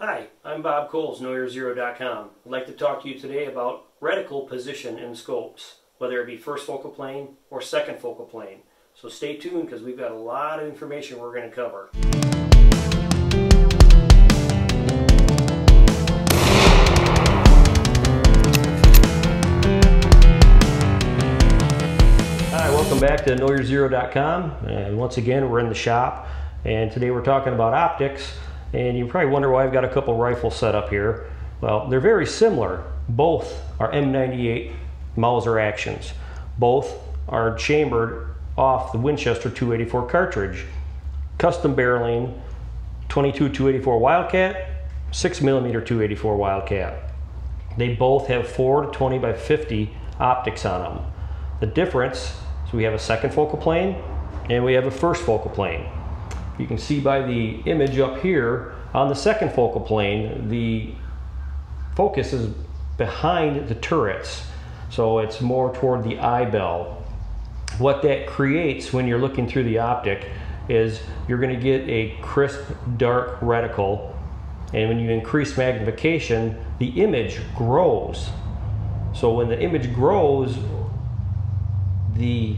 Hi, I'm Bob Coles, KnowYourZero.com. I'd like to talk to you today about reticle position in scopes, whether it be first focal plane or second focal plane. So stay tuned because we've got a lot of information we're going to cover. Hi, welcome back to KnowYourZero.com. And once again, we're in the shop. And today we're talking about optics. And you probably wonder why I've got a couple rifles set up here. Well, they're very similar. Both are M98 Mauser actions. Both are chambered off the Winchester 284 cartridge. Custom barreling 22 284 Wildcat, 6 millimeter 284 Wildcat. They both have 4 to 20 by 50 optics on them. The difference is we have a second focal plane and we have a first focal plane. You can see by the image up here on the second focal plane, the focus is behind the turrets. So it's more toward the eye bell. What that creates when you're looking through the optic is you're going to get a crisp, dark reticle. And when you increase magnification, the image grows. So when the image grows, the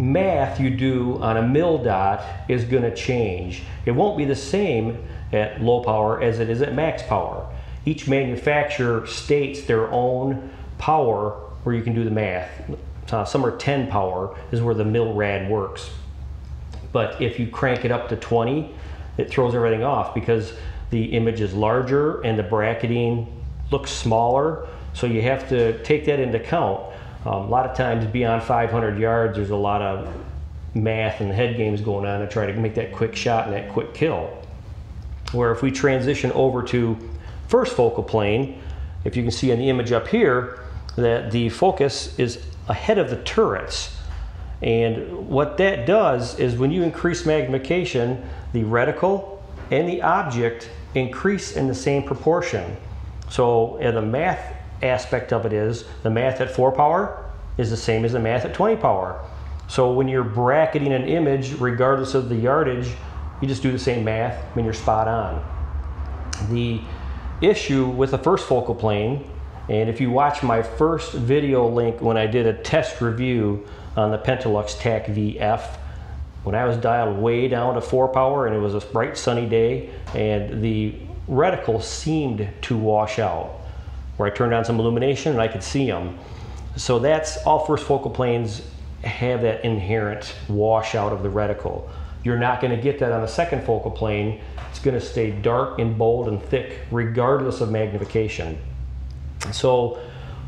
math you do on a mil dot is going to change. It won't be the same at low power as it is at max power. Each manufacturer states their own power where you can do the math. Uh, some are 10 power is where the mil rad works. But if you crank it up to 20, it throws everything off because the image is larger and the bracketing looks smaller. So you have to take that into account. Um, a lot of times beyond 500 yards, there's a lot of math and head games going on to try to make that quick shot and that quick kill. Where if we transition over to first focal plane, if you can see in the image up here, that the focus is ahead of the turrets. And what that does is when you increase magnification, the reticle and the object increase in the same proportion. So in the math aspect of it is the math at 4 power is the same as the math at 20 power. So when you're bracketing an image, regardless of the yardage, you just do the same math when you're spot on. The issue with the first focal plane, and if you watch my first video link when I did a test review on the Pentalux TAC VF, when I was dialed way down to 4 power and it was a bright sunny day and the reticle seemed to wash out where I turned on some illumination and I could see them. So that's all first focal planes have that inherent washout of the reticle. You're not going to get that on a second focal plane. It's going to stay dark and bold and thick regardless of magnification. So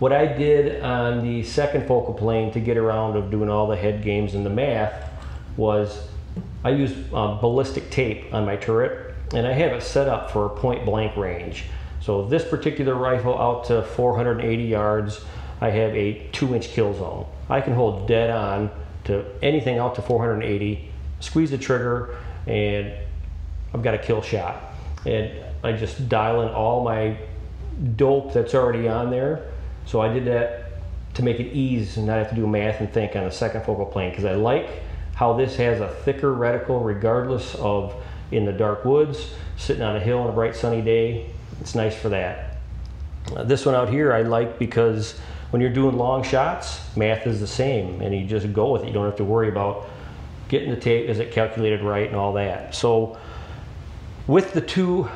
what I did on the second focal plane to get around of doing all the head games and the math was I used uh, ballistic tape on my turret and I have it set up for point blank range. So this particular rifle out to 480 yards, I have a two inch kill zone. I can hold dead on to anything out to 480, squeeze the trigger, and I've got a kill shot. And I just dial in all my dope that's already on there. So I did that to make it easy and not have to do math and think on a second focal plane because I like how this has a thicker reticle regardless of in the dark woods, sitting on a hill on a bright sunny day, it's nice for that. Uh, this one out here I like because when you're doing long shots, math is the same and you just go with it. You don't have to worry about getting the tape, is it calculated right and all that. So with the two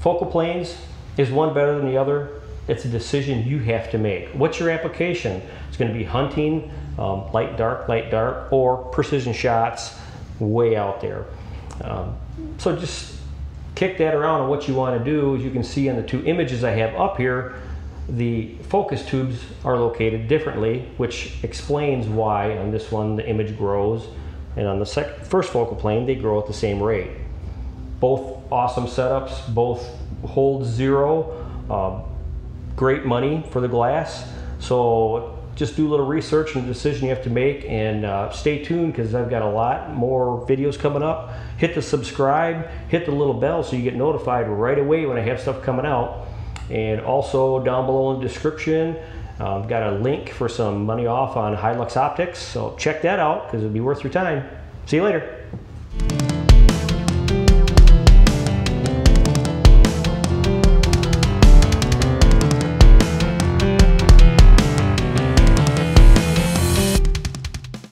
focal planes, is one better than the other? It's a decision you have to make. What's your application? It's going to be hunting, um, light, dark, light, dark, or precision shots way out there. Um, so just kick that around and what you want to do, as you can see in the two images I have up here, the focus tubes are located differently, which explains why on this one the image grows, and on the second, first focal plane they grow at the same rate. Both awesome setups, both hold zero, uh, great money for the glass. So just do a little research and decision you have to make and uh, stay tuned because I've got a lot more videos coming up. Hit the subscribe, hit the little bell so you get notified right away when I have stuff coming out. And also down below in the description, I've got a link for some money off on Hi-Lux Optics. So check that out because it'll be worth your time. See you later.